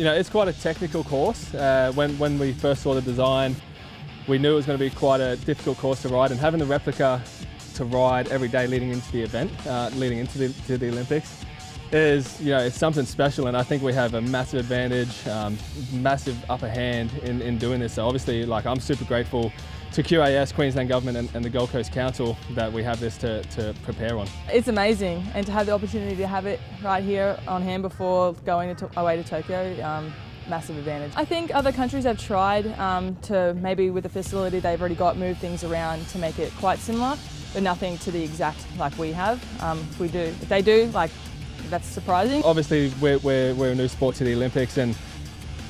you know, it's quite a technical course. Uh, when, when we first saw the design, we knew it was going to be quite a difficult course to ride and having the replica to ride every day leading into the event, uh, leading into the, to the Olympics, is, you know, it's something special and I think we have a massive advantage, um, massive upper hand in, in doing this. So obviously, like, I'm super grateful to QAS, Queensland Government and, and the Gold Coast Council that we have this to, to prepare on. It's amazing and to have the opportunity to have it right here on hand before going to, away to Tokyo, um, massive advantage. I think other countries have tried um, to maybe with the facility they've already got move things around to make it quite similar, but nothing to the exact like we have. Um, if we do, if they do, like that's surprising. Obviously, we're, we're, we're a new sport to the Olympics and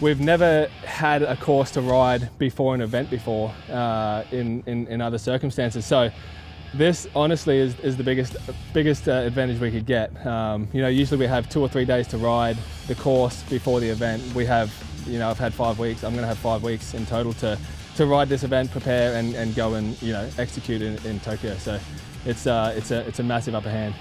we've never had a course to ride before an event before uh, in, in, in, other circumstances. So this honestly is, is the biggest, biggest uh, advantage we could get. Um, you know, usually we have two or three days to ride the course before the event. We have, you know, I've had five weeks. I'm going to have five weeks in total to, to ride this event, prepare and, and go and, you know, execute in, in Tokyo. So it's, uh, it's, a, it's a massive upper hand.